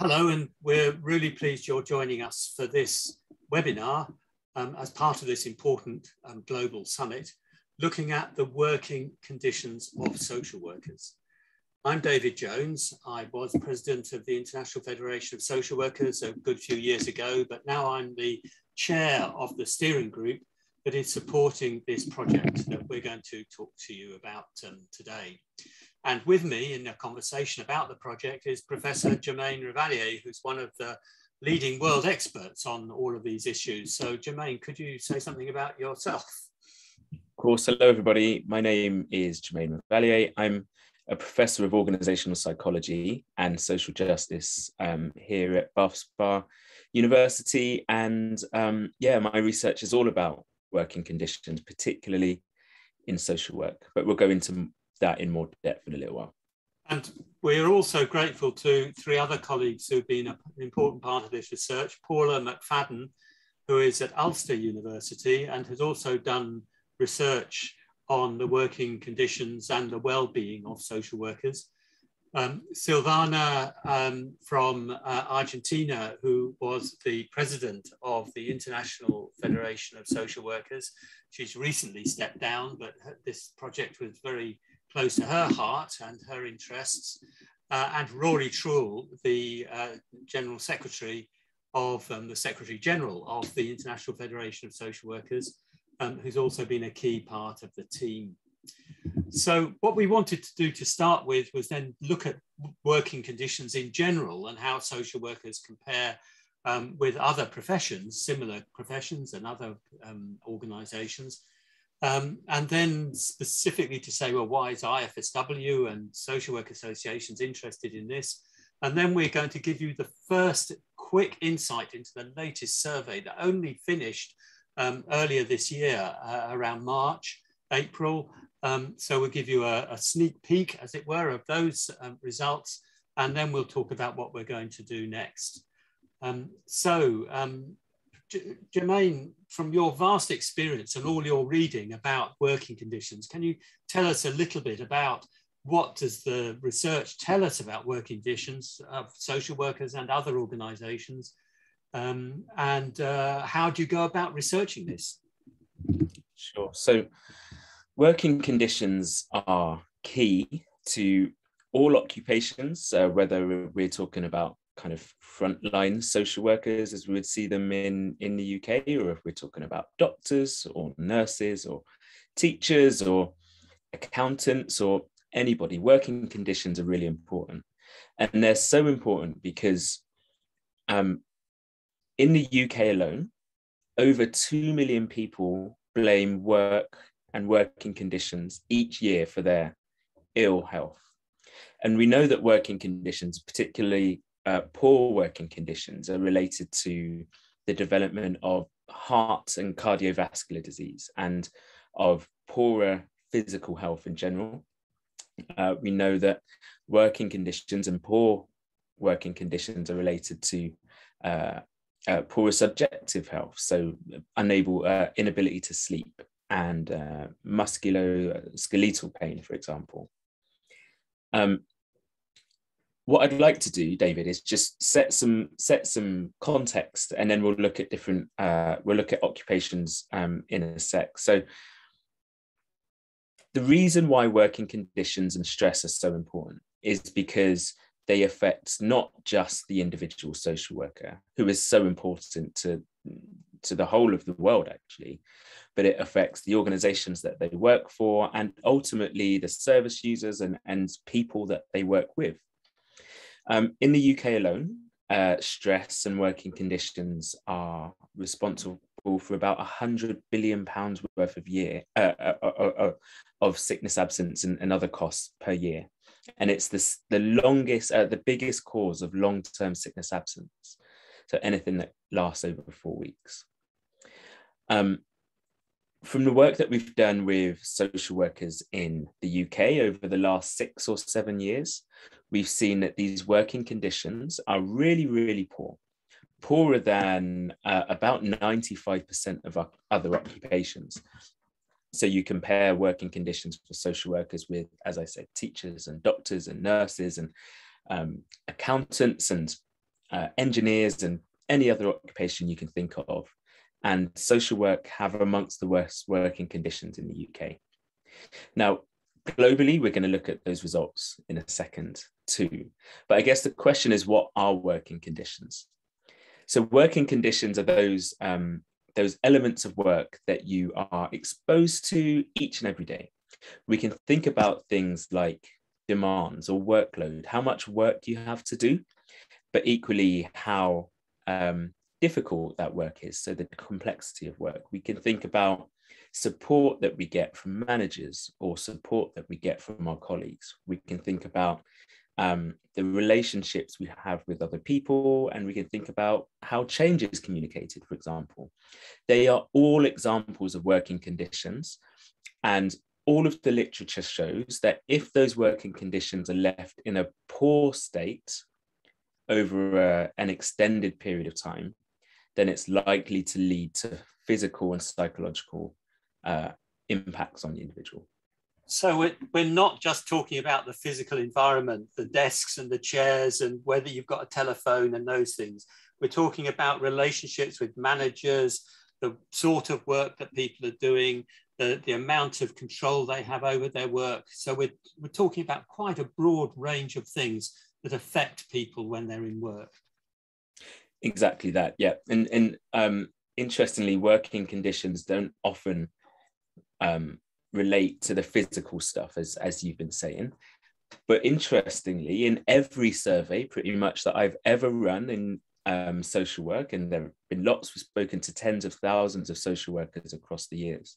Hello, and we're really pleased you're joining us for this webinar um, as part of this important um, global summit, looking at the working conditions of social workers. I'm David Jones. I was president of the International Federation of Social Workers a good few years ago, but now I'm the chair of the steering group that is supporting this project that we're going to talk to you about um, today. And with me in a conversation about the project is Professor Jermaine Ravalier, who's one of the leading world experts on all of these issues. So Jermaine, could you say something about yourself? Of course. Hello, everybody. My name is Jermaine Ravalier. I'm a professor of organizational psychology and social justice um, here at Bath Spa University. And um, yeah, my research is all about working conditions, particularly in social work. But we'll go into that in more depth in a little while. And we're also grateful to three other colleagues who've been an important part of this research. Paula McFadden, who is at Ulster University and has also done research on the working conditions and the well-being of social workers. Um, Silvana um, from uh, Argentina, who was the president of the International Federation of Social Workers. She's recently stepped down, but this project was very close to her heart and her interests. Uh, and Rory Truell, the uh, General Secretary of um, the Secretary General of the International Federation of Social Workers, um, who's also been a key part of the team. So what we wanted to do to start with was then look at working conditions in general and how social workers compare um, with other professions, similar professions and other um, organizations, um, and then specifically to say, well, why is IFSW and social work associations interested in this? And then we're going to give you the first quick insight into the latest survey that only finished um, earlier this year, uh, around March, April. Um, so we'll give you a, a, sneak peek, as it were, of those um, results, and then we'll talk about what we're going to do next. Um, so Jermaine, from your vast experience and all your reading about working conditions, can you tell us a little bit about what does the research tell us about working conditions of social workers and other organizations? Um, and uh, how do you go about researching this? Sure. So working conditions are key to all occupations, uh, whether we're talking about kind of frontline social workers as we would see them in, in the UK, or if we're talking about doctors or nurses or teachers or accountants or anybody, working conditions are really important. And they're so important because um, in the UK alone, over 2 million people blame work and working conditions each year for their ill health. And we know that working conditions, particularly uh, poor working conditions are related to the development of heart and cardiovascular disease and of poorer physical health in general. Uh, we know that working conditions and poor working conditions are related to uh, uh, poorer subjective health, so unable uh, inability to sleep and uh, musculoskeletal pain, for example. Um, what I'd like to do, David, is just set some set some context, and then we'll look at different uh, we'll look at occupations um, in a sec. So, the reason why working conditions and stress are so important is because they affect not just the individual social worker, who is so important to to the whole of the world actually, but it affects the organizations that they work for and ultimately the service users and, and people that they work with. Um, in the UK alone, uh, stress and working conditions are responsible for about 100 billion pounds worth of year uh, uh, uh, uh, of sickness absence and, and, other costs per year. And it's this, the longest uh, the biggest cause of long-term sickness absence. So anything that lasts over four weeks. Um, from the work that we've done with social workers in the UK over the last six or seven years, we've seen that these working conditions are really, really poor, poorer than uh, about 95% of other occupations. So you compare working conditions for social workers with, as I said, teachers and doctors and nurses and um, accountants and uh, engineers and any other occupation you can think of. And social work have amongst the worst working conditions in the UK. Now, globally, we're going to look at those results in a second too. But I guess the question is, what are working conditions? So working conditions are those um, those elements of work that you are exposed to each and every day. We can think about things like demands or workload, how much work you have to do, but equally how um, difficult that work is. So the complexity of work. We can think about support that we get from managers or support that we get from our colleagues. We can think about um, the relationships we have with other people, and we can think about how change is communicated, for example. They are all examples of working conditions. And all of the literature shows that if those working conditions are left in a poor state over uh, an extended period of time, then it's likely to lead to physical and psychological uh, impacts on the individual. So we're, we're not just talking about the physical environment, the desks and the chairs, and whether you've got a telephone and those things. We're talking about relationships with managers, the sort of work that people are doing, the, the amount of control they have over their work. So we're, we're talking about quite a broad range of things that affect people when they're in work. Exactly that, yeah. And, and um, interestingly, working conditions don't often um, relate to the physical stuff, as, as you've been saying. But interestingly, in every survey, pretty much that I've ever run in um, social work, and there have been lots, we've spoken to tens of thousands of social workers across the years.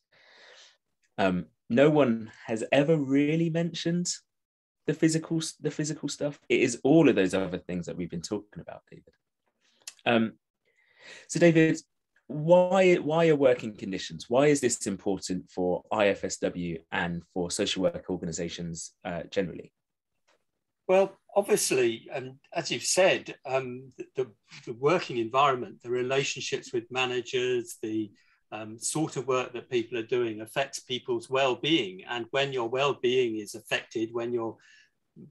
Um, no one has ever really mentioned the physical, the physical stuff. It is all of those other things that we've been talking about, David. Um, so, David, why why are working conditions? Why is this important for IFSW and for social work organisations uh, generally? Well, obviously, um, as you've said, um, the, the, working environment, the relationships with managers, the um, sort of work that people are doing affects people's well-being. And when your well-being is affected, when your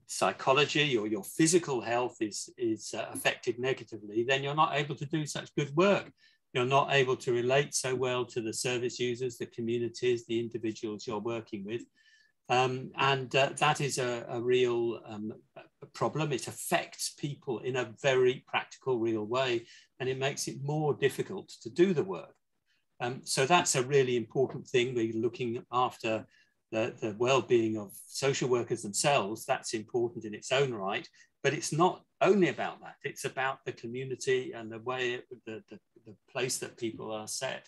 psychology or your physical health is, is uh, affected negatively, then you're not able to do such good work you're not able to relate so well to the service users, the communities, the individuals you're working with. Um, and uh, that is a, a real um, a problem. It affects people in a very practical, real way, and it makes it more difficult to do the work. Um, so that's a really important thing. We're looking after the, the well-being of social workers themselves. That's important in its own right, but it's not only about that. It's about the community and the way, it, the, the, the place that people are set.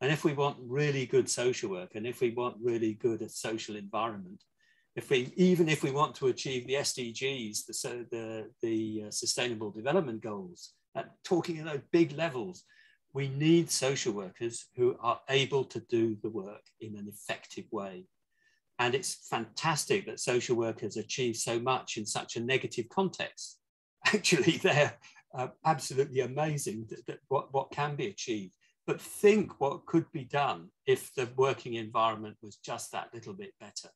And if we want really good social work, and if we want really good social environment, if we even if we want to achieve the SDGs, the so the, the uh, Sustainable Development Goals, uh, talking at those big levels, we need social workers who are able to do the work in an effective way. And it's fantastic that social workers achieve so much in such a negative context. Actually, they're uh, absolutely amazing that, that what, what can be achieved. But think what could be done if the working environment was just that little bit better.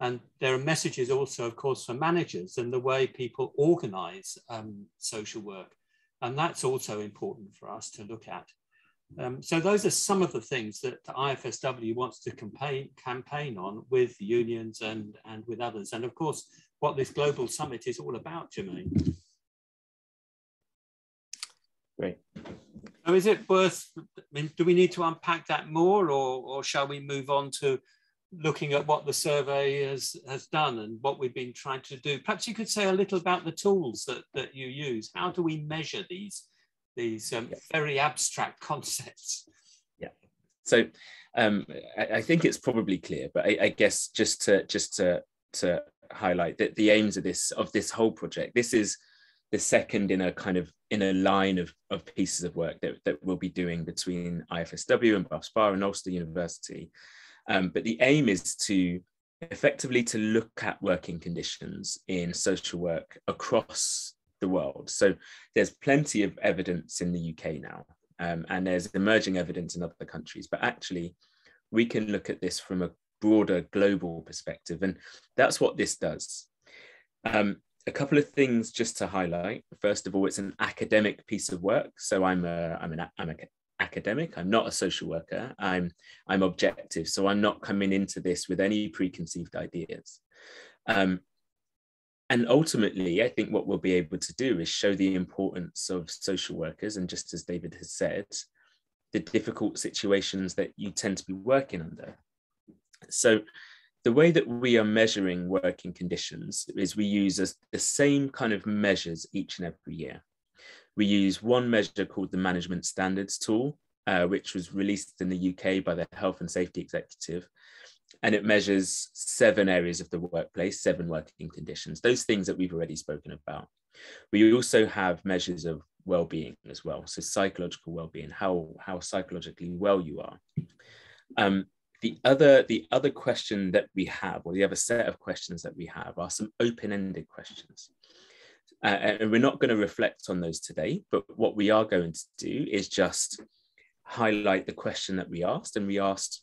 And there are messages also, of course, for managers and the way people organize um, social work. And that's also important for us to look at. Um, so those are some of the things that the IFSW wants to campaign, campaign on with unions and, and with others. And of course, what this global summit is all about, Jermaine. Great. So is it worth, I mean, do we need to unpack that more or, or shall we move on to looking at what the survey has, has done and what we've been trying to do? Perhaps you could say a little about the tools that, that you use. How do we measure these, these um, yeah. very abstract concepts? Yeah. So um, I, I, think it's probably clear, but I, I guess just to just to to highlight that the aims of this of this whole project, this is the second in a kind of in a line of, of pieces of work that, that we'll be doing between IFSW and Bath Spa and Ulster University. Um, but the aim is to effectively to look at working conditions in social work across the world. So there's plenty of evidence in the UK now, um, and there's emerging evidence in other countries, but actually we can look at this from a broader global perspective. And that's what this does. Um, a couple of things just to highlight. First of all, it's an academic piece of work. So I'm a, I'm an I'm an academic. I'm not a social worker. I'm I'm objective. So I'm not coming into this with any preconceived ideas. Um, and ultimately, I think what we'll be able to do is show the importance of social workers, and just as David has said, the difficult situations that you tend to be working under. So the way that we are measuring working conditions is we use a, the same kind of measures each and every year. We use one measure called the Management Standards Tool, uh, which was released in the UK by the Health and Safety Executive. And it measures seven areas of the workplace, seven working conditions, those things that we've already spoken about. We also have measures of well-being as well. So psychological well-being, how, how psychologically well you are. Um, the other the other question that we have or the other set of questions that we have are some open-ended questions. Uh, and we're not going to reflect on those today but what we are going to do is just highlight the question that we asked and we asked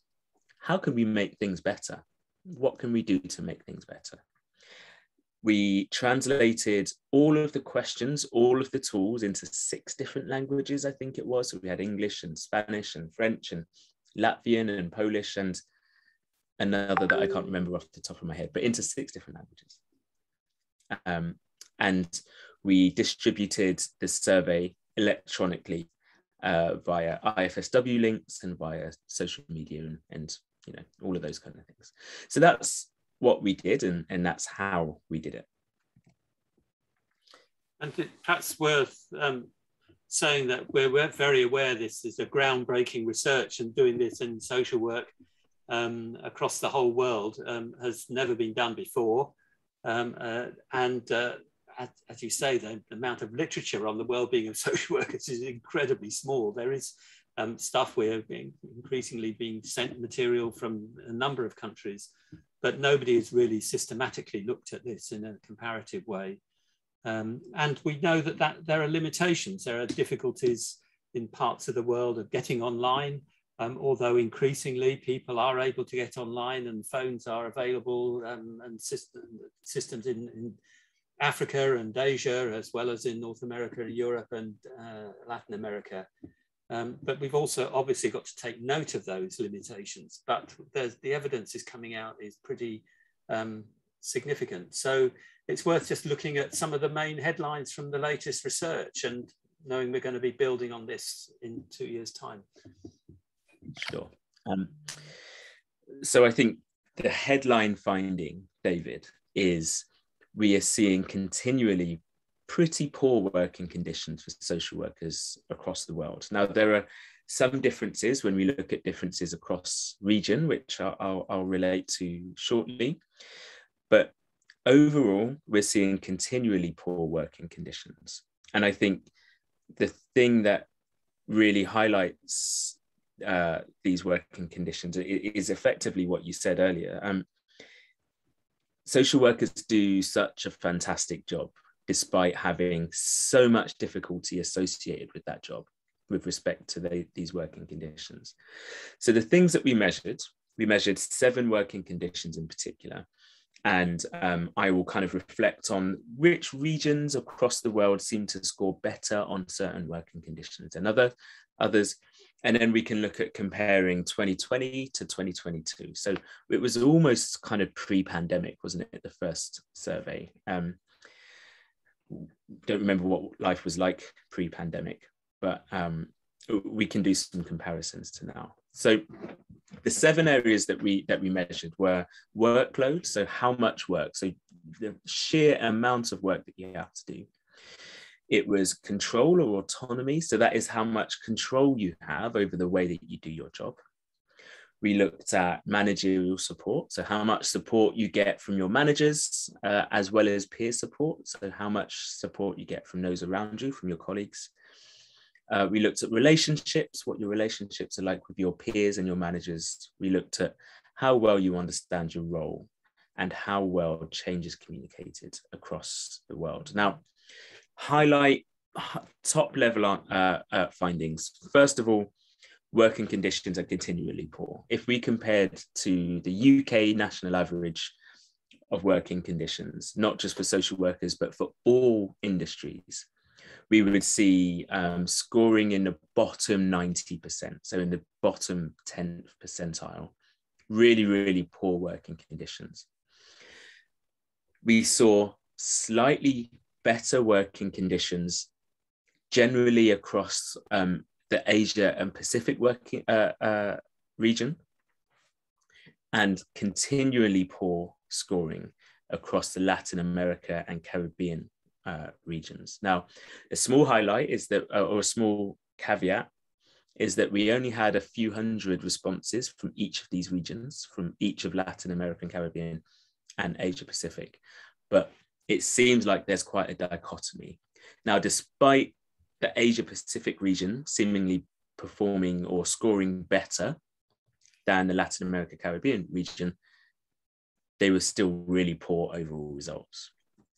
how can we make things better? What can we do to make things better? We translated all of the questions all of the tools into six different languages i think it was. So we had english and spanish and french and Latvian and Polish and another that I can't remember off the top of my head, but into six different languages. Um, and we distributed the survey electronically uh, via IFSW links and via social media and, and, you know all of those kind of things. So that's what we did, and, and that's how we did it. And perhaps worth um, saying that we're, we're, very aware this is a groundbreaking research and doing this in social work um, across the whole world um, has never been done before. Um, uh, and uh, as, as, you say, the, the, amount of literature on the well-being of social workers is incredibly small. There is um, stuff we're being increasingly being sent material from a number of countries, but nobody has really systematically looked at this in a comparative way. Um, and we know that, that there are limitations. There are difficulties in parts of the world of getting online, um, although increasingly people are able to get online and phones are available um, and system, systems in, in, Africa and Asia, as well as in North America, Europe and uh, Latin America. Um, but we've also obviously got to take note of those limitations, but the evidence is coming out is pretty um, significant. So it's worth just looking at some of the main headlines from the latest research and knowing we're going to be building on this in two years' time. Sure. Um, so I think the headline finding, David, is we are seeing continually pretty poor working conditions for social workers across the world. Now, there are some differences when we look at differences across region, which I'll, I'll, I'll relate to shortly. But overall, we're seeing continually poor working conditions. And I think the thing that really highlights uh, these working conditions is effectively what you said earlier. Um, social workers do such a fantastic job despite having so much difficulty associated with that job with respect to the, these working conditions. So the things that we measured, we measured seven working conditions in particular and um, I will kind of reflect on which regions across the world seem to score better on certain working conditions and other others. And then we can look at comparing 2020 to 2022. So it was almost kind of pre-pandemic, wasn't it? The first survey. Um, don't remember what life was like pre-pandemic, but um, we can do some comparisons to now. So the seven areas that we that we measured were workload, so how much work, so the sheer amount of work that you have to do. It was control or autonomy, so that is how much control you have over the way that you do your job. We looked at managerial support, so how much support you get from your managers, uh, as well as peer support, so how much support you get from those around you, from your colleagues. Uh, we looked at relationships, what your relationships are like with your peers and your managers. We looked at how well you understand your role and how well change is communicated across the world. Now, highlight top level uh, uh, findings. First of all, working conditions are continually poor. If we compared to the UK national average of working conditions, not just for social workers, but for all industries, we would see um, scoring in the bottom 90%, so in the bottom 10th percentile, really, really poor working conditions. We saw slightly better working conditions generally across um, the Asia and Pacific working uh, uh, region, and continually poor scoring across the Latin America and Caribbean uh, regions. Now, a small highlight is that, uh, or a small caveat, is that we only had a few hundred responses from each of these regions, from each of Latin American, Caribbean, and Asia Pacific. But it seems like there's quite a dichotomy. Now, despite the Asia Pacific region seemingly performing or scoring better than the Latin America Caribbean region, they were still really poor overall results.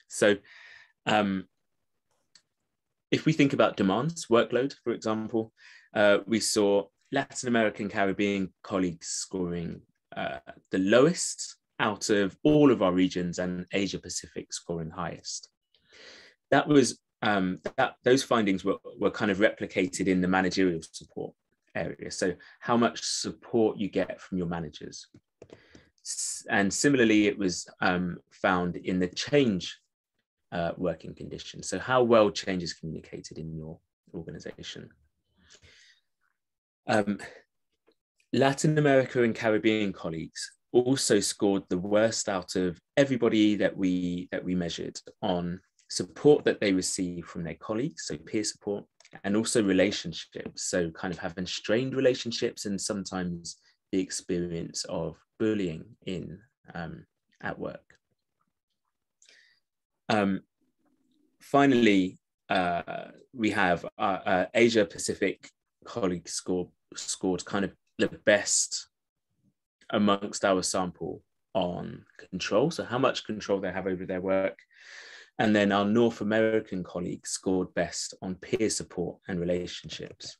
So, um, if we think about demands, workload, for example, uh, we saw Latin American Caribbean colleagues scoring uh, the lowest out of all of our regions and Asia Pacific scoring highest. That was um, that those findings were, were kind of replicated in the managerial support area. So how much support you get from your managers. And similarly, it was um, found in the change uh, working conditions. So how well change is communicated in your organization. Um, Latin America and Caribbean colleagues also scored the worst out of everybody that we that we measured on support that they receive from their colleagues, so peer support, and also relationships, so kind of having strained relationships and sometimes the experience of bullying in um, at work. Um, finally, uh, we have our, uh, Asia Pacific colleagues score, scored kind of the best amongst our sample on control. So how much control they have over their work. And then our North American colleagues scored best on peer support and relationships.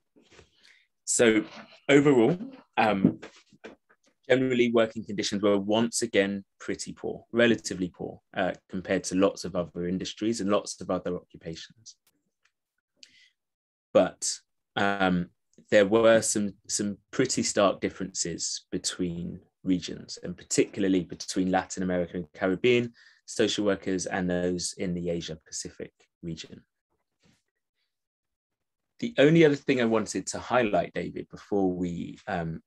So overall, um, generally working conditions were once again pretty poor, relatively poor uh, compared to lots of other industries and lots of other occupations. But um, there were some some pretty stark differences between regions and particularly between Latin America and Caribbean social workers and those in the Asia Pacific region. The only other thing I wanted to highlight, David, before we um,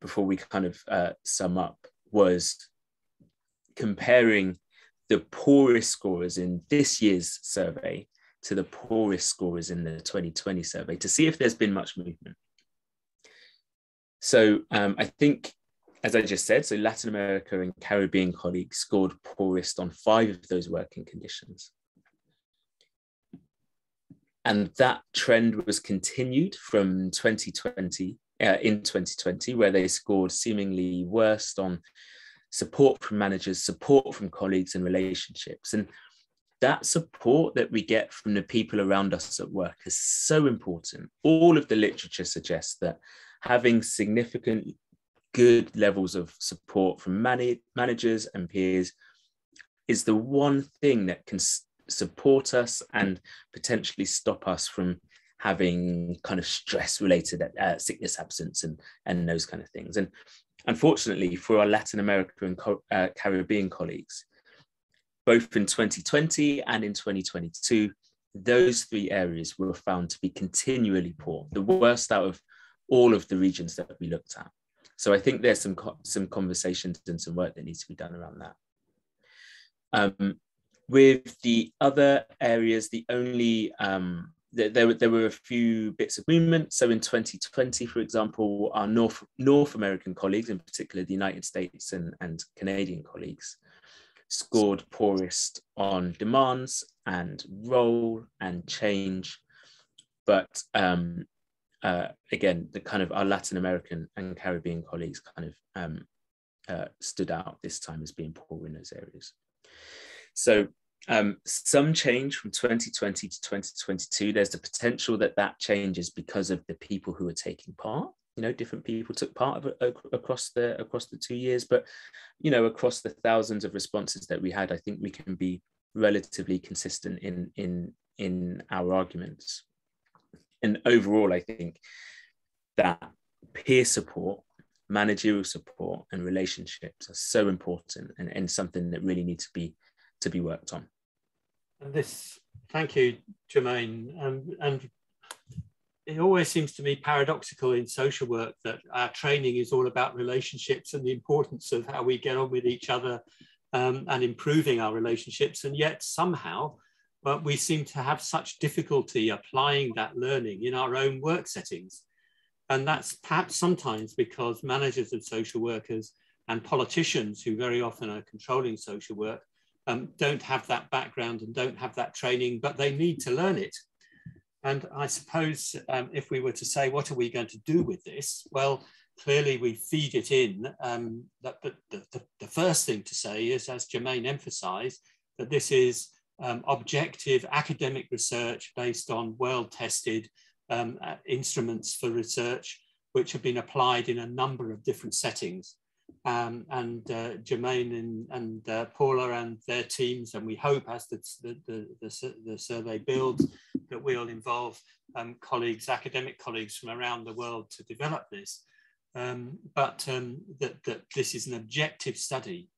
before we kind of uh, sum up was comparing the poorest scorers in this year's survey to the poorest scorers in the 2020 survey to see if there's been much movement. So um, I think, as I just said, so Latin America and Caribbean colleagues scored poorest on five of those working conditions. And that trend was continued from 2020, uh, in 2020, where they scored seemingly worst on support from managers, support from colleagues and relationships. And that support that we get from the people around us at work is so important. All of the literature suggests that having significant good levels of support from man- managers and peers is the one thing that can s- support us and potentially stop us from having kind of stress related uh, sickness absence and and those kind of things and unfortunately for our latin american and co- uh, caribbean colleagues both in 2020 and in 2022, those three areas were found to be continually poor, the worst out of all of the regions that we looked at. So I think there's some some conversations and some work that needs to be done around that. Um, with the other areas, the only um, there, there, there were a few bits of movement. So in 2020, for example, our North North American colleagues, in particular the United States and, and Canadian colleagues, scored poorest on demands and role and change. But um, uh, again, the kind of our Latin American and Caribbean colleagues kind of um, uh, stood out this time as being poor in those areas. So um, some change from 2020 to 2022. There's the potential that that changes because of the people who are taking part. You know different people took part of it across the across the two years but you know across the thousands of responses that we had i think we can be relatively consistent in in in our arguments. And overall i think that peer support managerial support and relationships are so important and, and something that really needs to be to be worked on and this thank you jermaine um, and it always seems to me paradoxical in social work that our training is all about relationships and the importance of how we get on with each other um, and improving our relationships. And yet somehow, but we seem to have such difficulty applying that learning in our own work settings. And that's perhaps sometimes because managers of social workers and politicians who very often are controlling social work um, don't have that background and don't have that training, but they need to learn it. And I suppose um, if we were to say, what are we going to do with this? Well, clearly we feed it in. Um, but the, the, the, first thing to say is, as Jermaine emphasized, that this is um, objective academic research based on well-tested um, uh, instruments for research, which have been applied in a number of different settings um, and uh, Jermaine and, and uh, Paula and their teams, and we hope as the, the, the, the survey builds that we'll involve um, colleagues, academic colleagues from around the world to develop this. Um, but um, that, that this is an objective study.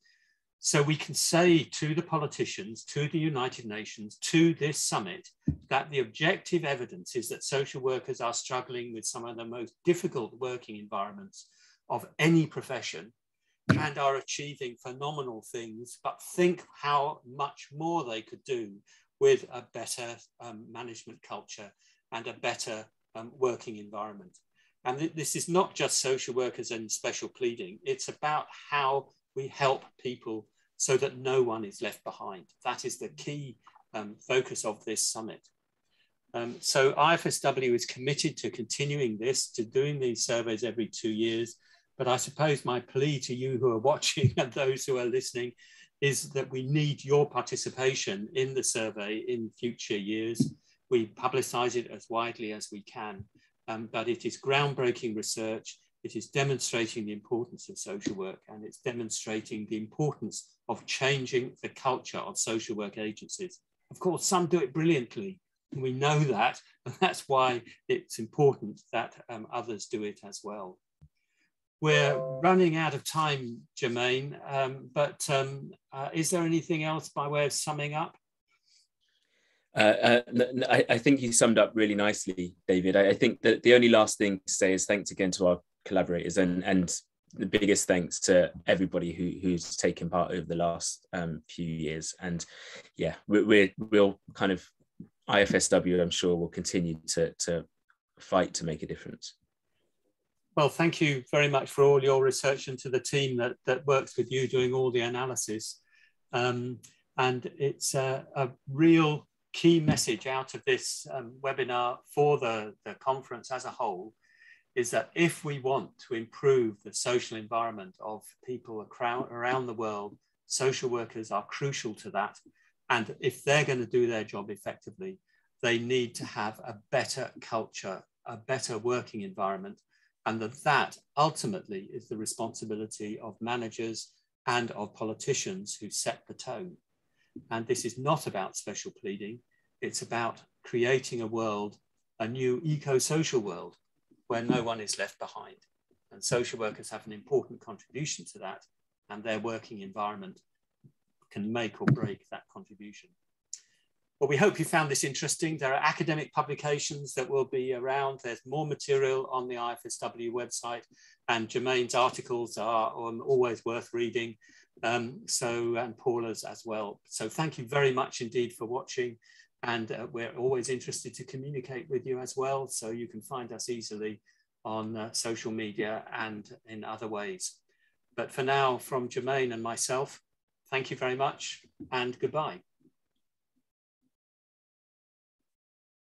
So we can say to the politicians, to the United Nations, to this summit, that the objective evidence is that social workers are struggling with some of the most difficult working environments of any profession and are achieving phenomenal things, but think how much more they could do with a better um, management culture and a better um, working environment. And th this is not just social workers and special pleading, it's about how we help people so that no one is left behind. That is the key um, focus of this summit. Um, so IFSW is committed to continuing this, to doing these surveys every two years, but I suppose my plea to you who are watching and those who are listening is that we need your participation in the survey in future years. We publicize it as widely as we can, um, but it is groundbreaking research. It is demonstrating the importance of social work and it's demonstrating the importance of changing the culture of social work agencies. Of course, some do it brilliantly. We know that, and that's why it's important that um, others do it as well. We're running out of time, Jermaine, um, but um, uh, is there anything else by way of summing up? Uh, uh, I, I, think you summed up really nicely, David. I, I, think that the only last thing to say is thanks again to our collaborators and, and the biggest thanks to everybody who, who's taken part over the last um, few years. And yeah, we, we're, we'll kind of, IFSW, I'm sure, will continue to, to fight to make a difference. Well, thank you very much for all your research and to the team that, that works with you doing all the analysis. Um, and it's a, a, real key message out of this um, webinar for the, the conference as a whole is that if we want to improve the social environment of people around the world, social workers are crucial to that. And if they're going to do their job effectively, they need to have a better culture, a better working environment, and that that ultimately is the responsibility of managers and of politicians who set the tone. And this is not about special pleading, it's about creating a world, a new eco-social world where no one is left behind. And social workers have an important contribution to that and their working environment can make or break that contribution. Well, we hope you found this interesting. There are academic publications that will be around. There's more material on the IFSW website, and Jermaine's articles are always worth reading. Um, so, and Paula's as well. So, thank you very much indeed for watching. And uh, we're always interested to communicate with you as well. So, you can find us easily on uh, social media and in other ways. But for now, from Jermaine and myself, thank you very much and goodbye.